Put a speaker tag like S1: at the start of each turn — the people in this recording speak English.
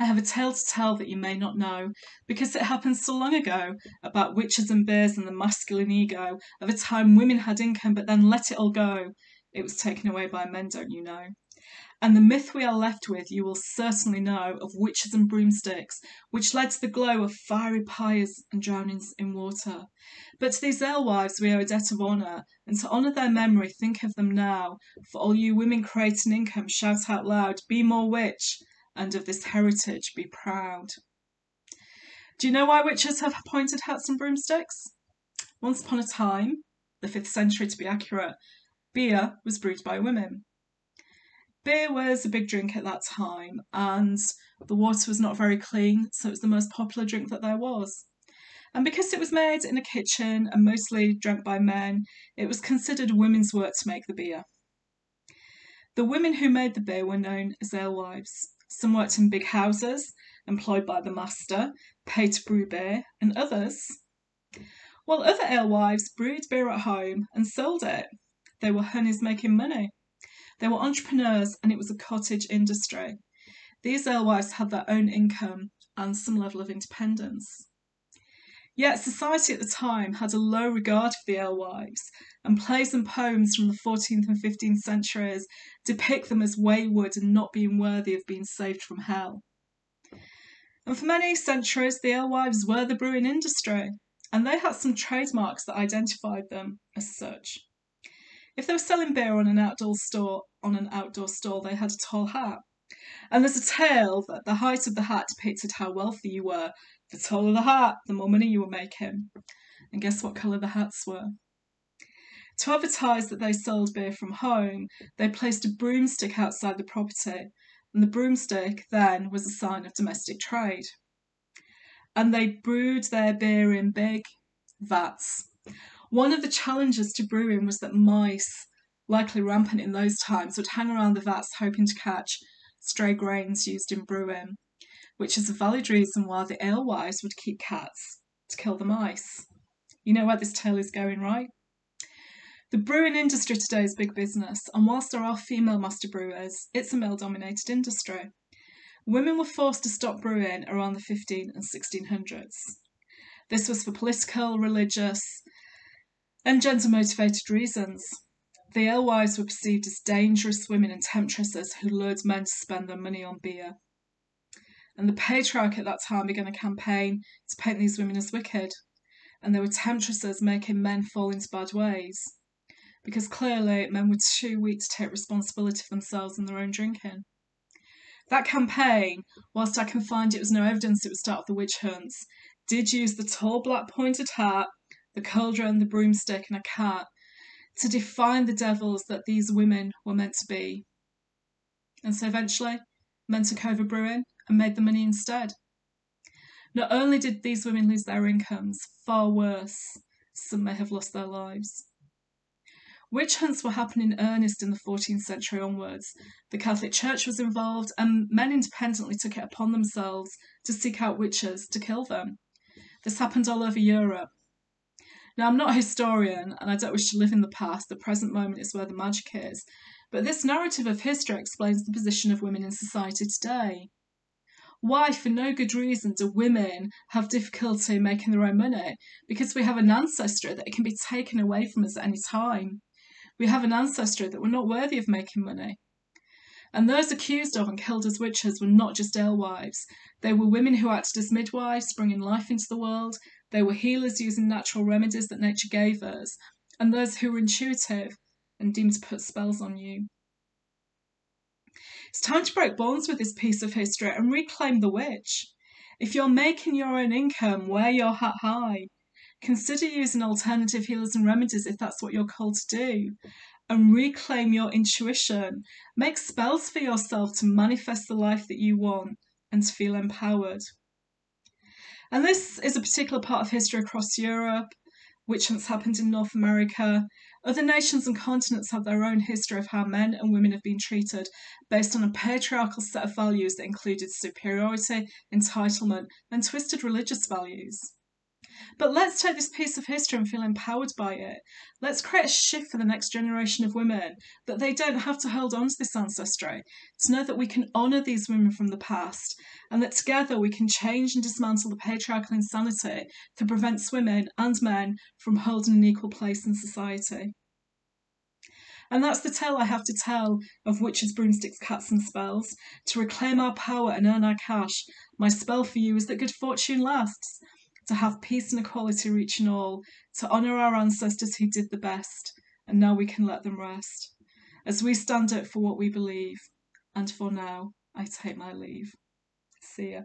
S1: I have a tale to tell that you may not know, because it happened so long ago, about witches and bears and the masculine ego, of a time women had income but then let it all go. It was taken away by men, don't you know? And the myth we are left with, you will certainly know, of witches and broomsticks, which led to the glow of fiery pyres and drownings in water. But to these alewives we owe a debt of honour, and to honour their memory, think of them now. For all you women creating income, shout out loud, be more witch, and of this heritage be proud. Do you know why witches have pointed hats and broomsticks? Once upon a time, the 5th century to be accurate, beer was brewed by women beer was a big drink at that time, and the water was not very clean, so it was the most popular drink that there was. And because it was made in a kitchen and mostly drank by men, it was considered women's work to make the beer. The women who made the beer were known as alewives. Some worked in big houses, employed by the master, paid to brew beer, and others, while other alewives brewed beer at home and sold it. They were honeys making money. They were entrepreneurs and it was a cottage industry. These alewives had their own income and some level of independence. Yet society at the time had a low regard for the alewives, and plays and poems from the 14th and 15th centuries depict them as wayward and not being worthy of being saved from hell. And for many centuries, the alewives were the brewing industry, and they had some trademarks that identified them as such. If they were selling beer on an outdoor store, on an outdoor stall, they had a tall hat. And there's a tale that the height of the hat depicted how wealthy you were. The taller the hat, the more money you were making. And guess what colour the hats were? To advertise that they sold beer from home, they placed a broomstick outside the property, and the broomstick then was a sign of domestic trade. And they brewed their beer in big vats. One of the challenges to brewing was that mice likely rampant in those times, would hang around the vats hoping to catch stray grains used in brewing, which is a valid reason why the alewives would keep cats to kill the mice. You know where this tale is going, right? The brewing industry today is big business, and whilst there are female master brewers, it's a male dominated industry. Women were forced to stop brewing around the 15 and 1600s. This was for political, religious, and gender motivated reasons. The alewives were perceived as dangerous women and temptresses who lured men to spend their money on beer. And the patriarch at that time began a campaign to paint these women as wicked, and they were temptresses making men fall into bad ways. Because clearly men were too weak to take responsibility for themselves and their own drinking. That campaign, whilst I can find it was no evidence it was start of the witch hunts, did use the tall black pointed hat, the cauldron, the broomstick, and a cat to define the devils that these women were meant to be. And so eventually, men took over brewing and made the money instead. Not only did these women lose their incomes, far worse, some may have lost their lives. Witch hunts were happening in earnest in the 14th century onwards. The Catholic Church was involved, and men independently took it upon themselves to seek out witches to kill them. This happened all over Europe, now, I'm not a historian and I don't wish to live in the past. The present moment is where the magic is. But this narrative of history explains the position of women in society today. Why, for no good reason, do women have difficulty making their own money? Because we have an ancestry that can be taken away from us at any time. We have an ancestry that we're not worthy of making money. And those accused of and killed as witches were not just alewives. They were women who acted as midwives, bringing life into the world, they were healers using natural remedies that nature gave us, and those who were intuitive and deemed to put spells on you. It's time to break bonds with this piece of history and reclaim the witch. If you're making your own income, wear your hat high. Consider using alternative healers and remedies if that's what you're called to do. And reclaim your intuition. Make spells for yourself to manifest the life that you want and to feel empowered. And this is a particular part of history across Europe, which has happened in North America. Other nations and continents have their own history of how men and women have been treated based on a patriarchal set of values that included superiority, entitlement, and twisted religious values. But let's take this piece of history and feel empowered by it. Let's create a shift for the next generation of women that they don't have to hold on to this ancestry, to know that we can honour these women from the past and that together we can change and dismantle the patriarchal insanity that prevents women and men from holding an equal place in society. And that's the tale I have to tell of witches, broomsticks, cats, and spells. To reclaim our power and earn our cash, my spell for you is that good fortune lasts. To have peace and equality reaching all, to honour our ancestors who did the best, and now we can let them rest. As we stand up for what we believe, and for now, I take my leave. See ya.